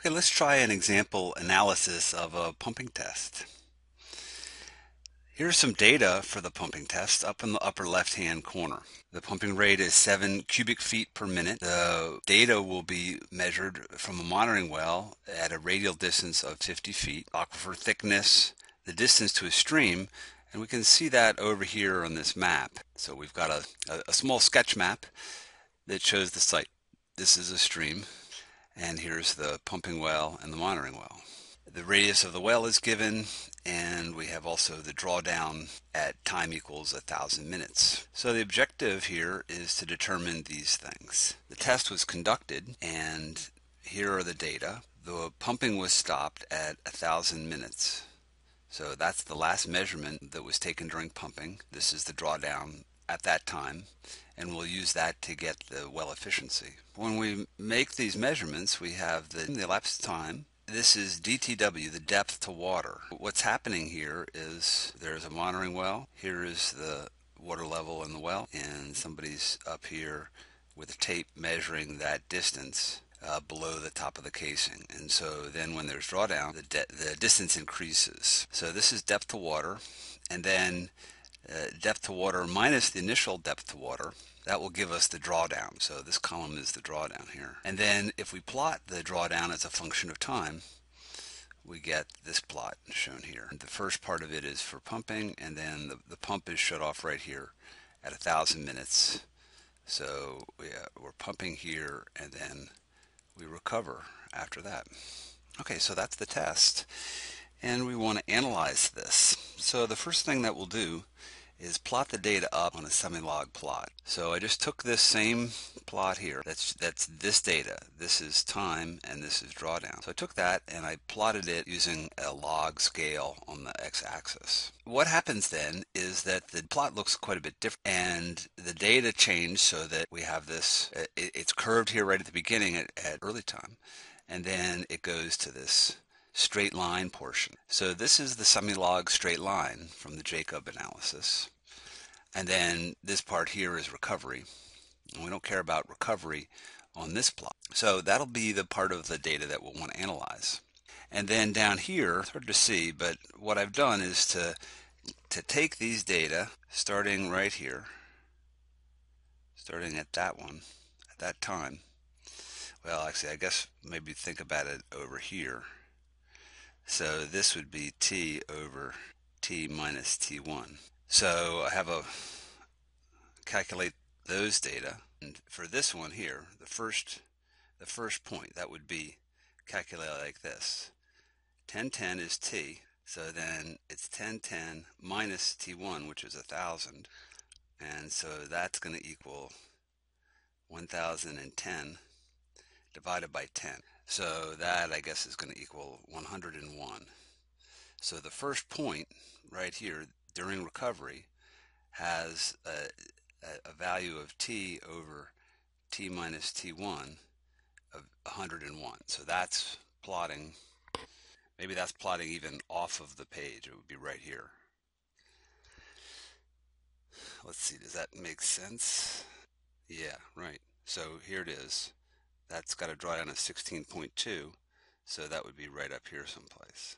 Okay, let's try an example analysis of a pumping test. Here's some data for the pumping test up in the upper left hand corner. The pumping rate is 7 cubic feet per minute. The data will be measured from a monitoring well at a radial distance of 50 feet, aquifer thickness, the distance to a stream, and we can see that over here on this map. So we've got a, a, a small sketch map that shows the site. This is a stream and here's the pumping well and the monitoring well. The radius of the well is given and we have also the drawdown at time equals a thousand minutes. So the objective here is to determine these things. The test was conducted and here are the data. The pumping was stopped at a thousand minutes. So that's the last measurement that was taken during pumping. This is the drawdown at that time and we'll use that to get the well efficiency. When we make these measurements we have the, the elapsed time this is DTW, the depth to water. What's happening here is there's a monitoring well. Here is the water level in the well, and somebody's up here with a tape measuring that distance uh, below the top of the casing. And so then when there's drawdown, the, the distance increases. So this is depth to water, and then uh, depth to water minus the initial depth to water, that will give us the drawdown. So this column is the drawdown here. And then if we plot the drawdown as a function of time, we get this plot shown here. The first part of it is for pumping, and then the, the pump is shut off right here at a thousand minutes. So we, uh, we're pumping here, and then we recover after that. Okay, so that's the test. And we want to analyze this. So the first thing that we'll do is plot the data up on a semi-log plot. So I just took this same plot here. That's that's this data. This is time and this is drawdown. So I took that and I plotted it using a log scale on the x-axis. What happens then is that the plot looks quite a bit different and the data changed so that we have this, uh, it's curved here right at the beginning at, at early time and then it goes to this straight line portion. So this is the semi-log straight line from the Jacob analysis. And then this part here is recovery. And we don't care about recovery on this plot. So that'll be the part of the data that we'll want to analyze. And then down here, hard to see, but what I've done is to, to take these data, starting right here, starting at that one, at that time. Well, actually, I guess maybe think about it over here. So this would be t over t minus t1. So I have a calculate those data. And for this one here, the first the first point, that would be calculated like this. 1010 is t, so then it's 1010 minus t1, which is 1,000. And so that's going to equal 1,010 divided by 10. So that I guess is going to equal 101. So the first point right here during recovery has a, a value of t over t minus t1 of 101. So that's plotting, maybe that's plotting even off of the page. It would be right here. Let's see, does that make sense? Yeah, right. So here it is. That's got a drawdown of 16.2, so that would be right up here someplace.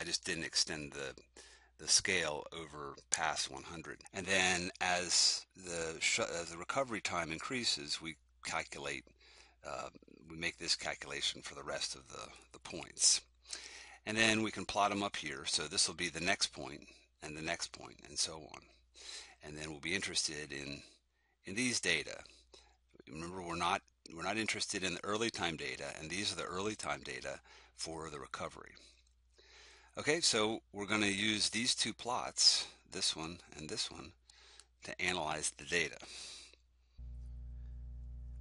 I just didn't extend the the scale over past 100. And then as the as the recovery time increases, we calculate, uh, we make this calculation for the rest of the, the points. And then we can plot them up here. So this will be the next point and the next point and so on. And then we'll be interested in, in these data. Remember, we're not we're not interested in the early time data, and these are the early time data for the recovery. Okay, so we're going to use these two plots, this one and this one, to analyze the data.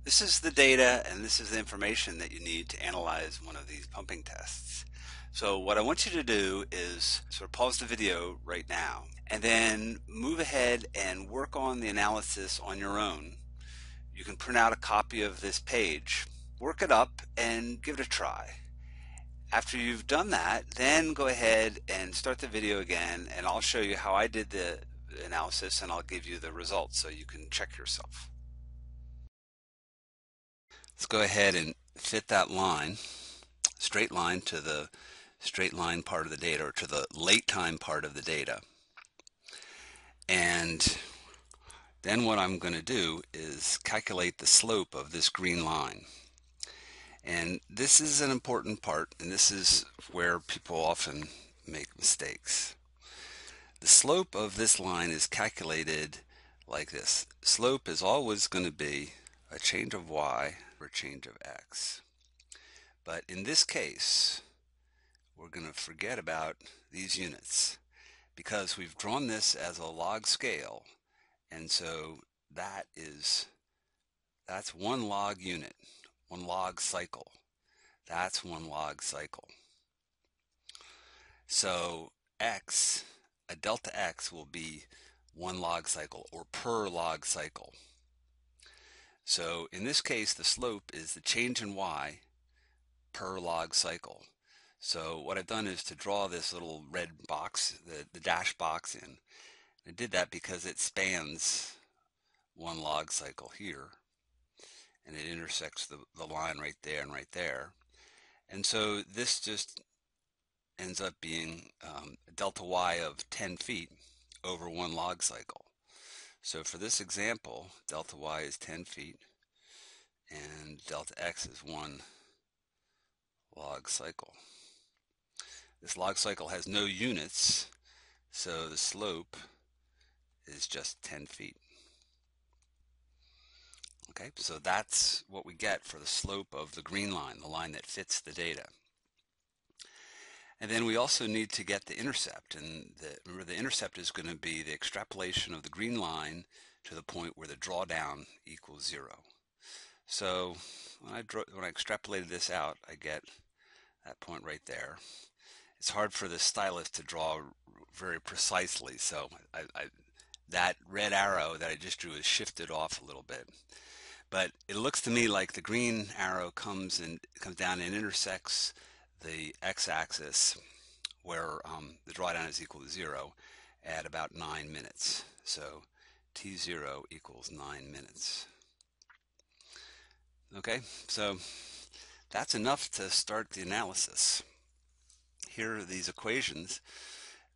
This is the data and this is the information that you need to analyze one of these pumping tests. So what I want you to do is sort of pause the video right now and then move ahead and work on the analysis on your own you can print out a copy of this page, work it up, and give it a try. After you've done that, then go ahead and start the video again, and I'll show you how I did the analysis, and I'll give you the results so you can check yourself. Let's go ahead and fit that line. straight line to the straight line part of the data or to the late time part of the data. And then what I'm going to do is calculate the slope of this green line. And this is an important part, and this is where people often make mistakes. The slope of this line is calculated like this. Slope is always going to be a change of y or a change of x. But in this case, we're going to forget about these units because we've drawn this as a log scale and so that is, that's one log unit, one log cycle. That's one log cycle. So x, a delta x will be one log cycle or per log cycle. So in this case, the slope is the change in y per log cycle. So what I've done is to draw this little red box, the, the dash box in, I did that because it spans one log cycle here intersects the, the line right there and right there. And so this just ends up being um, delta y of 10 feet over one log cycle. So for this example, delta y is 10 feet and delta x is one log cycle. This log cycle has no units, so the slope is just 10 feet. Okay, so that's what we get for the slope of the green line, the line that fits the data. And then we also need to get the intercept. And the, remember, the intercept is going to be the extrapolation of the green line to the point where the drawdown equals zero. So when I, draw, when I extrapolated this out, I get that point right there. It's hard for the stylus to draw very precisely, so I, I that red arrow that I just drew is shifted off a little bit. But it looks to me like the green arrow comes and comes down and intersects the x-axis where um, the drawdown is equal to zero at about nine minutes. So t0 equals nine minutes. Okay, so that's enough to start the analysis. Here are these equations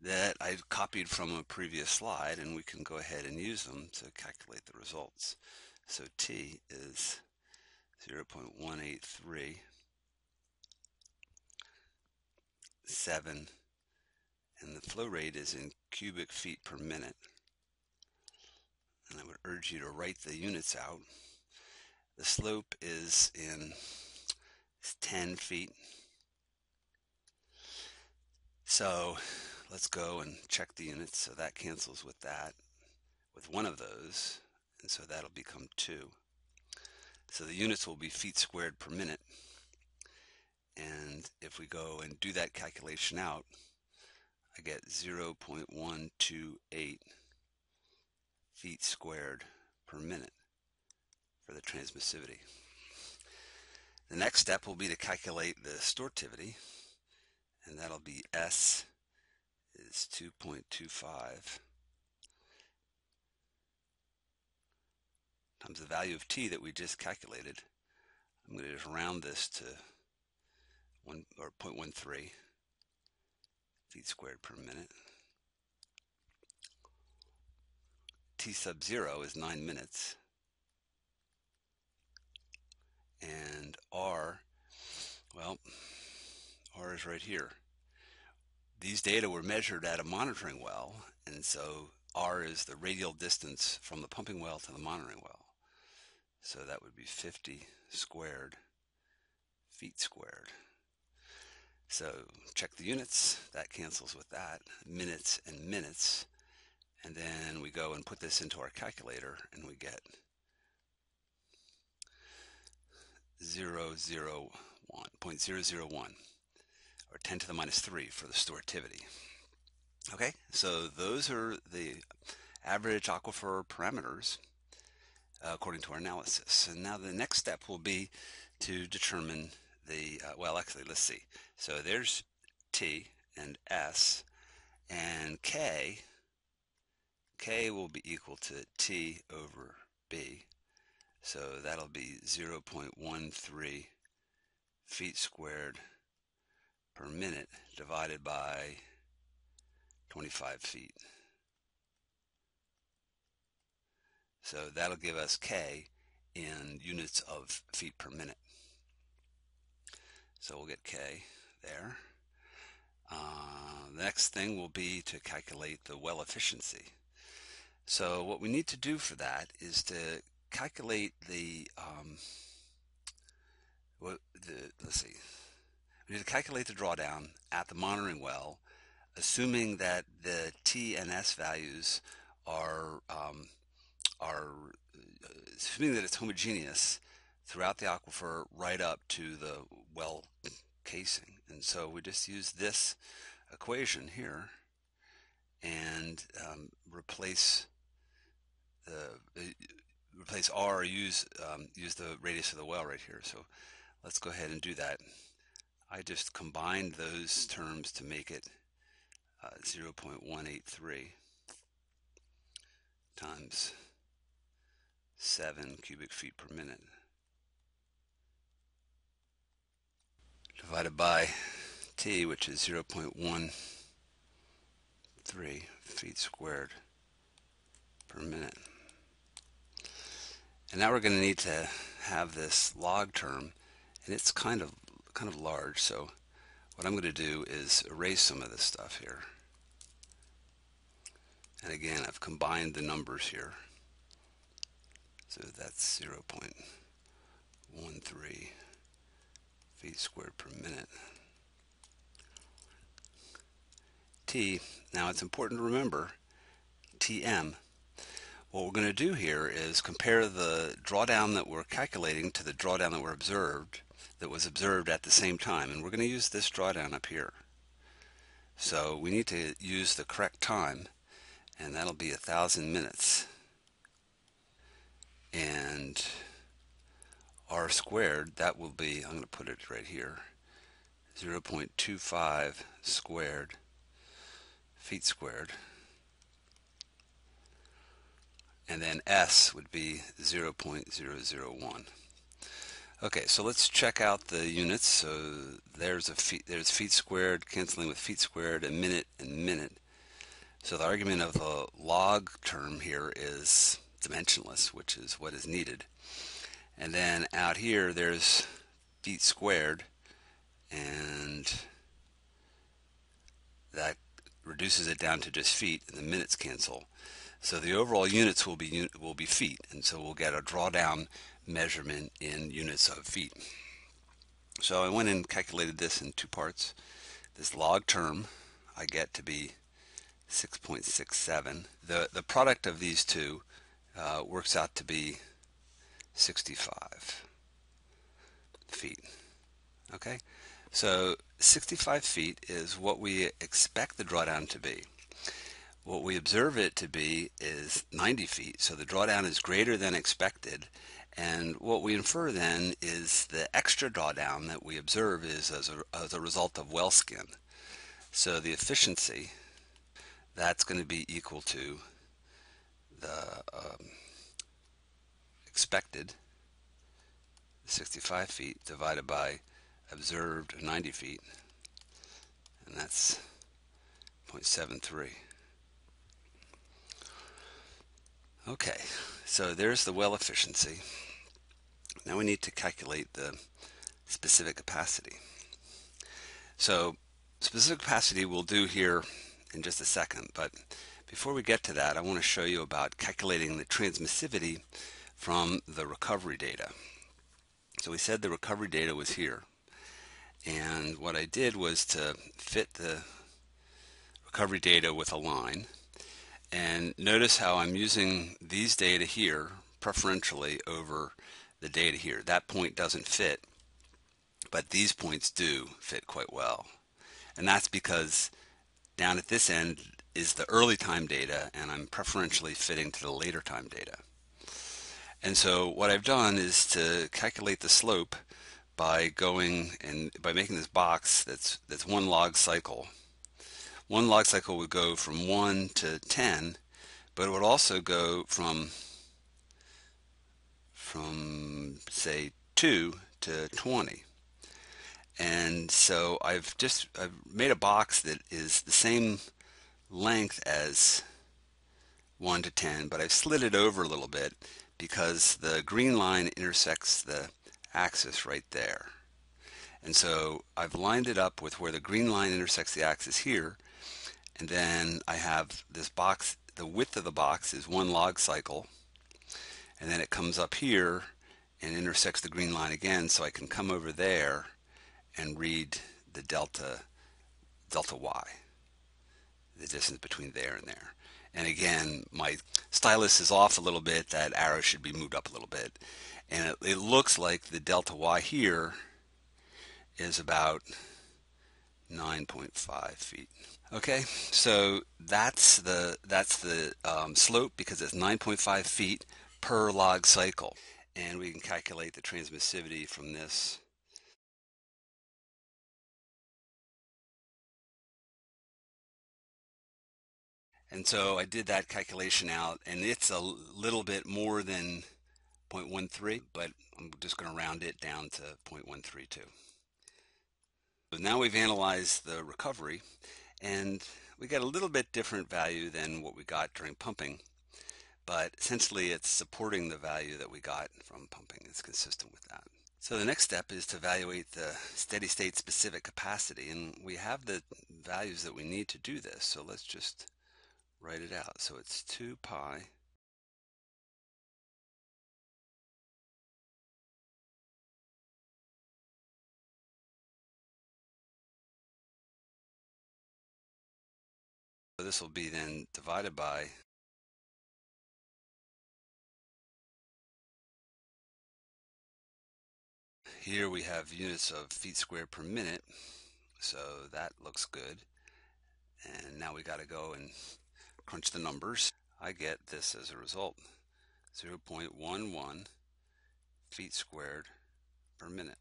that I copied from a previous slide and we can go ahead and use them to calculate the results. So T is 0.183 7 and the flow rate is in cubic feet per minute. And I would urge you to write the units out. The slope is in 10 feet. So let's go and check the units. So that cancels with that, with one of those. And so that'll become 2. So the units will be feet squared per minute. And if we go and do that calculation out, I get 0.128 feet squared per minute for the transmissivity. The next step will be to calculate the storativity, and that'll be S is 2.25 times the value of t that we just calculated. I'm going to just round this to 1 or 0.13 feet squared per minute. T sub 0 is 9 minutes. And R, well, R is right here these data were measured at a monitoring well, and so R is the radial distance from the pumping well to the monitoring well. So that would be 50 squared feet squared. So check the units, that cancels with that, minutes and minutes. And then we go and put this into our calculator and we get 001, 0.001 or 10 to the minus 3 for the storativity. Okay, so those are the average aquifer parameters according to our analysis. And now the next step will be to determine the, uh, well actually let's see. So there's T and S and K. K will be equal to T over B. So that'll be 0.13 feet squared per minute divided by 25 feet. So that'll give us K in units of feet per minute. So we'll get K there. Uh, the next thing will be to calculate the well efficiency. So what we need to do for that is to calculate the, um, what the let's see, we need to calculate the drawdown at the monitoring well, assuming that the T and S values are um, are uh, assuming that it's homogeneous throughout the aquifer right up to the well casing. And so we just use this equation here and um, replace the uh, replace R use um, use the radius of the well right here. So let's go ahead and do that. I just combined those terms to make it uh, 0.183 times 7 cubic feet per minute divided by T, which is 0.13 feet squared per minute. And now we're going to need to have this log term, and it's kind of kind of large, so what I'm going to do is erase some of this stuff here. And again, I've combined the numbers here. So that's 0.13 feet squared per minute. T, now it's important to remember, Tm. What we're going to do here is compare the drawdown that we're calculating to the drawdown that we're observed, that was observed at the same time. And we're going to use this drawdown up here. So we need to use the correct time, and that'll be a thousand minutes. And r squared, that will be, I'm going to put it right here, 0.25 squared feet squared. And then S would be 0.001. Okay, so let's check out the units. So there's a feet, there's feet squared canceling with feet squared, a minute and minute. So the argument of the log term here is dimensionless, which is what is needed. And then out here, there's feet squared, and that reduces it down to just feet, and the minutes cancel. So the overall units will be will be feet, and so we'll get a drawdown measurement in units of feet. So I went and calculated this in two parts. This log term I get to be 6.67. The the product of these two uh, works out to be 65 feet. Okay, so 65 feet is what we expect the drawdown to be. What we observe it to be is 90 feet, so the drawdown is greater than expected. And what we infer then is the extra drawdown that we observe is as a, as a result of well skin. So the efficiency, that's going to be equal to the um, expected 65 feet divided by observed 90 feet and that's 0.73 okay so there's the well efficiency. Now we need to calculate the specific capacity. So specific capacity we'll do here in just a second but before we get to that I want to show you about calculating the transmissivity from the recovery data. So we said the recovery data was here. And what I did was to fit the recovery data with a line. And notice how I'm using these data here preferentially over the data here. That point doesn't fit, but these points do fit quite well. And that's because down at this end is the early time data, and I'm preferentially fitting to the later time data. And so what I've done is to calculate the slope by going and by making this box that's that's one log cycle. One log cycle would go from 1 to 10, but it would also go from from say 2 to 20. And so I've just I've made a box that is the same length as 1 to 10, but I've slid it over a little bit because the green line intersects the axis right there. And so I've lined it up with where the green line intersects the axis here. And then I have this box, the width of the box is one log cycle. And then it comes up here and intersects the green line again. So I can come over there and read the delta, delta y, the distance between there and there. And again, my stylus is off a little bit. That arrow should be moved up a little bit. And it, it looks like the delta y here is about 9.5 feet. Okay, so that's the that's the um, slope because it's 9.5 feet per log cycle, and we can calculate the transmissivity from this. And so I did that calculation out, and it's a little bit more than 0.13, but I'm just going to round it down to 0.132. So now we've analyzed the recovery and we got a little bit different value than what we got during pumping, but essentially it's supporting the value that we got from pumping. It's consistent with that. So the next step is to evaluate the steady state specific capacity and we have the values that we need to do this. So let's just write it out. So it's 2 pi So this will be then divided by here we have units of feet squared per minute so that looks good and now we got to go and crunch the numbers I get this as a result. 0.11 feet squared per minute.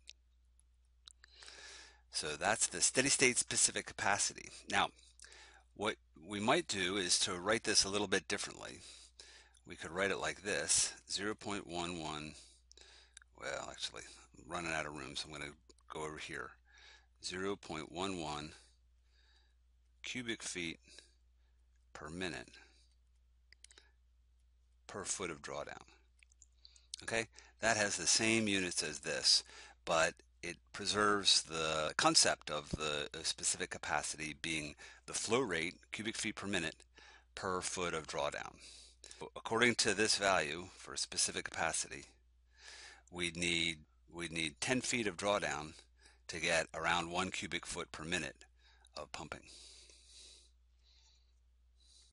So that's the steady state specific capacity. Now what we might do is to write this a little bit differently. We could write it like this, 0.11, well actually I'm running out of room so I'm going to go over here, 0.11 cubic feet per minute per foot of drawdown. Okay, that has the same units as this, but it preserves the concept of the specific capacity being the flow rate, cubic feet per minute, per foot of drawdown. According to this value for a specific capacity, we'd need, we'd need 10 feet of drawdown to get around one cubic foot per minute of pumping.